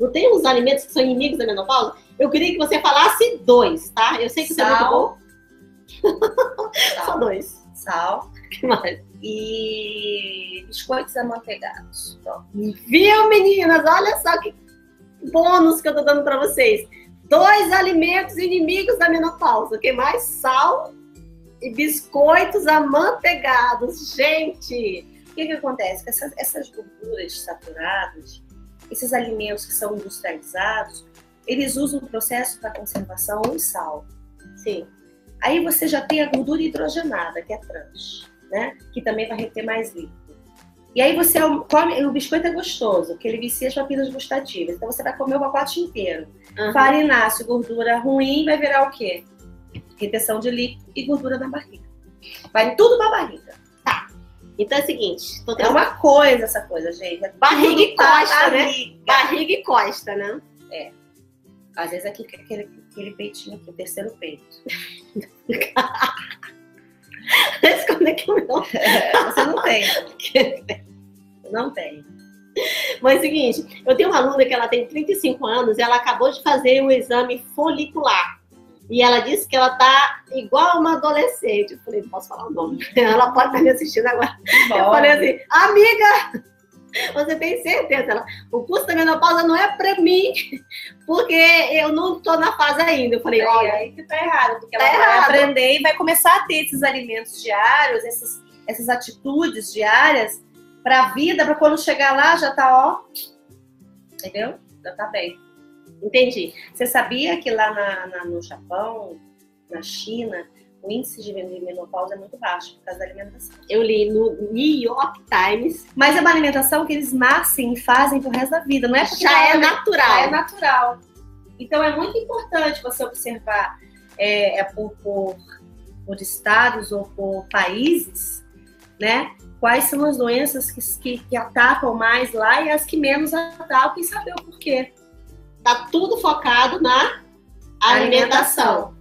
Não tem uns alimentos que são inimigos da menopausa? Eu queria que você falasse dois, tá? Eu sei que você é muito bom. Só dois. Sal. que mais? E biscoitos amanteigados. Pronto. Viu, meninas? Olha só que bônus que eu tô dando para vocês. Dois alimentos inimigos da menopausa. O que mais? Sal e biscoitos amanteigados. Gente! O que, que acontece? Essas, essas gorduras saturadas, esses alimentos que são industrializados, eles usam o processo para conservação em sal. Sim. Aí você já tem a gordura hidrogenada, que é trans, né? Que também vai reter mais líquido. E aí você come, o biscoito é gostoso, porque ele vicia as papilas gustativas. Então você vai comer o pacote inteiro. Uhum. Farináceo, gordura ruim, vai virar o quê? Retenção de líquido e gordura na barriga. Vai tudo pra barriga. Então é o seguinte, É uma coisa essa coisa, gente. É barriga e pra costa, né? barriga. Barriga e costa, né? Às vezes aqui, aquele, aquele peitinho aqui, o terceiro peito. Quando é que eu não... Você não tem. Não tem. Mas é o seguinte, eu tenho uma aluna que ela tem 35 anos e ela acabou de fazer um exame folicular. E ela disse que ela tá igual uma adolescente. Eu falei, não posso falar o nome. Ela pode estar me assistindo agora. Eu falei assim, amiga, você tem certeza? Ela, o curso da menopausa não é pra mim, porque eu não tô na fase ainda. Eu falei, olha, aí que tá errado, porque Tá ela vai errado. aprender e vai começar a ter esses alimentos diários, essas, essas atitudes diárias pra vida, pra quando chegar lá já tá, ó. Entendeu? Já tá bem. Entendi. Você sabia que lá na- na- no Japão, na China, o índice de menopausa é muito baixo por causa da alimentação. Eu li no New York Times, Mas é uma alimentação que eles nascem e fazem pro resto da vida, não é já é ela- natural. Já é natural. Então é muito importante você observar é, é por, por, por estados ou por países, né? Quais são as doenças que, que, que atacam mais lá e as que menos atacam e saber o porquê. Tá tudo focado na alimentação.